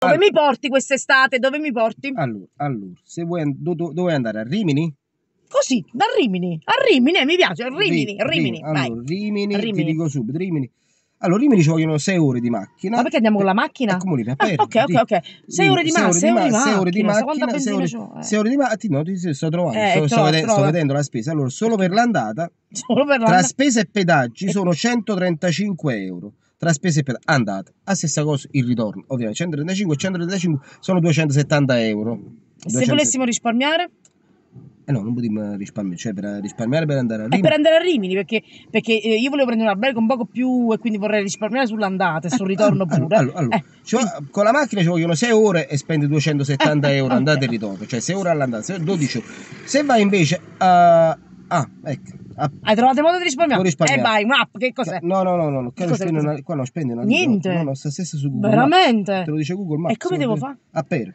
Dove mi porti quest'estate? Dove mi porti? Allora, allora se vuoi, do- do- dove vuoi andare? A Rimini? Così, da Rimini. A Rimini, eh, mi piace. Rimini, Ri- Rimini. vai. Allora, Rimini, Rimini. ti dico subito, Rimini. Allora, Rimini ci vogliono 6 ore di macchina. Ma perché andiamo con la macchina? Eh, comunque, Ah, per- ok, ok, ok. Sei ore di sei ma- sei ore di ma- sei ore di macchina, sei ore- eh. sei di macchina, no, ti sto trovando, Eh, sto, sto trova, sto trova. vedendo la spesa. Allora, solo per l'andata, Solo per tra la... spese e pedaggi, E- sono 135 euro. Tra spese pedaggi, andata. A stessa cosa il ritorno, ovviamente. 135 e 135 sono 270 euro. Se 200 volessimo risparmiare? Eh no, non potremmo risparmiare, cioè per risparmiare per andare a È Rimini. per andare a Rimini, perché, perché eh, io volevo prendere un albergo un poco più e quindi vorrei risparmiare sull'andata e sul ritorno pure. allora, allora, Eh, vo- con la macchina ci vogliono 6 ore e spendi 270 euro andata e ritorno, cioè 6 ore all'andata, 6 12 ore. Se vai invece a... Ah, ecco. Hai trovato modo di risparmiare? Risparmiare. E vai, un'app, che cos'è? No, no, no, no, no, qua, Che non cos'è, cos'è? una, qua non spendi una Niente? No, no, sta stessa su Google Veramente? Maps. Te lo dice Google Maps. E come devo fare? A piedi.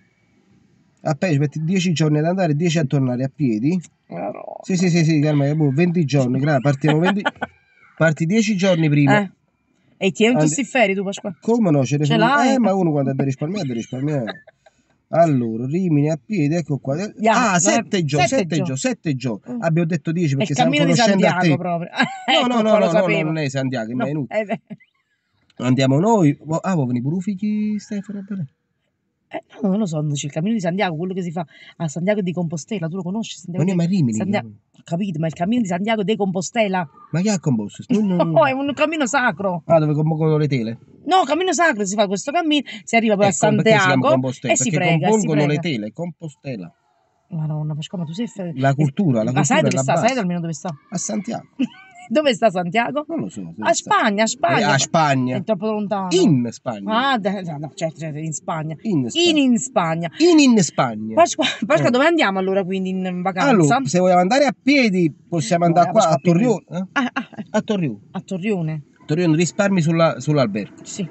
A ci metti 10 giorni ad andare e 10 a tornare a piedi. No. Sì, sì, sì, sì, calma, boh, 20 giorni, gra- partiamo 20... Parti 10 giorni prima. Eh. E tutti Andi- questi ferri tu, Pasqua? Come no? Ce ne Ce sono- l'hai? Eh, ma uno quando deve risparmiare, deve risparmiare. Allora, Rimini a piedi, ecco qua. Ya, ah, è- sette giorni, sette giorni, sette giorni. Mm. Abbiamo detto 10 È il perché stiamo conoscendo a te. proprio. No, Ecco no, no, no, no, non è Santiago, è No, venuto. eh, beh. Andiamo noi. Ah, vuoi venire pure Stefano? vedere? Eh, no, non lo so, dice il cammino di Santiago, quello che si fa a Santiago di Compostela, tu lo conosci? Santiago Non è di- mai Rimini. Santiago- Ho capito, ma il cammino di Santiago de Compostela? Ma chi ha composto? Non- non- No, è un cammino sacro. Ah, dove compongono le tele? No, cammino sacro, si fa questo cammino, si arriva poi Eh, a si chiama Santiago Compostela? e si prega, e si compongono le prega. tele, Compostela. Madonna, Pasqua, ma tu sei... La cultura, la Ma sai cultura dove sta? base. Sai almeno dove sta? A Santiago. Dove sta Santiago? Non lo so. A. Spagna, a Spagna. Eh, a Spagna. È troppo lontano. In Spagna. Ah, no, no, certo, certo, in Spagna. In In Spagna. in Spagna. In, in Spagna. Pasqua, Pasqua Eh. dove andiamo allora quindi in vacanza? Allora, se vogliamo andare a piedi, possiamo andare No, qua a Torrione. eh? Ah, ah, ah, A Torrione. a Torrione. Torrione risparmi sulla- sull'albergo, Sì,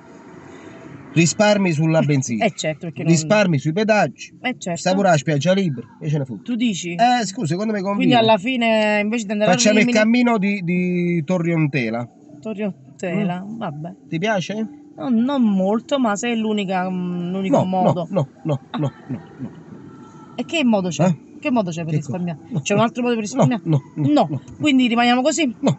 risparmi sulla benzina, eh certo, perché non... risparmi sui pedaggi, Eh certo. alla spiaggia libera e ce ne fu. Tu dici? Eh, scusa, secondo me Quindi conviene. alla fine invece di andare Facciamo a il Rimini... cammino di, di Torriontela. Torriontela, Mm. vabbè. Ti piace? No, non molto, ma se è l'unica, l'unico No, modo. no, no, no, no, no, no. E che modo c'è? Eh? Che modo c'è per Che risparmiare? No, C'è un altro modo per risparmiare? No, no, No, no, quindi rimaniamo così? no,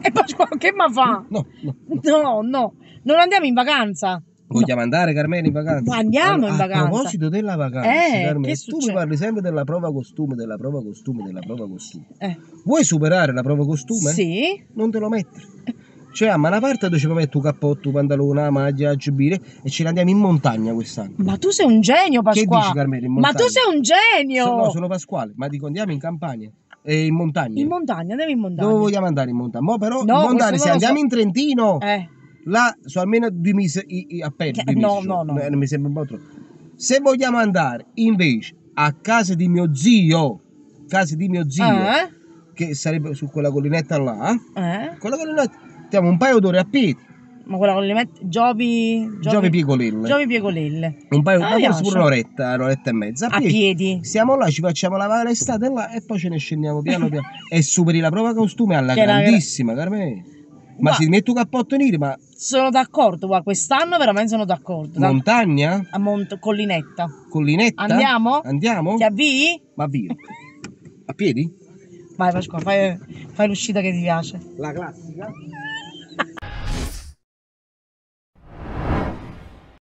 E Pasqua, che ma fa? no, no. No, no, non andiamo in vacanza. Vogliamo andare Carmelo in vacanza? Ma andiamo in a, vacanza. A proposito della vacanza, Eh, Carmelo, che tu mi parli sempre della prova costume, della prova costume, della prova costume. Eh, Vuoi superare la prova costume? sì. Non te lo mettere. Cioè, a una parte dove ci puoi mettere un cappotto, un pantalone, la maglia, il giubbire e ce ne andiamo in montagna quest'anno. Ma tu sei un genio, Che Pasqua. dici, Carmelo, in Ma montagna? tu sei un genio. So- no, sono Pasquale, ma dico andiamo in campagna e in montagna. In montagna, andiamo in montagna. Dove vogliamo andare in montagna? Mo però No, in montagna, se andiamo so. in Trentino, Eh, là su almeno due mesi i- i- a. Che- due no, mesi, no, no. eh, mi sembra un po' troppo. Se vogliamo andare invece a casa di mio zio, casa di mio zio, eh, che sarebbe su quella collinetta là, eh. quella collinetta, stiamo un paio d'ore a piedi, Ma quella le met... Giovi... Giovi Piecolelle. Giovi Piegolelle. Un paio, Ah, piace. pure un'oretta, un'oretta e mezza. A piedi. Stiamo là, ci facciamo lavare l'estate là e poi ce ne scendiamo piano piano. e superi la prova costume alla Che grandissima, Carmelo. Ma Ma- si mette un cappotto nero, ma Sono d'accordo, guarda, quest'anno veramente sono d'accordo. Da- montagna? A Mont- Collinetta. Collinetta? Andiamo? Andiamo? Ti avvii? Ma via. A piedi? Vai Pasqua, fai, fai l'uscita che ti piace. La classica?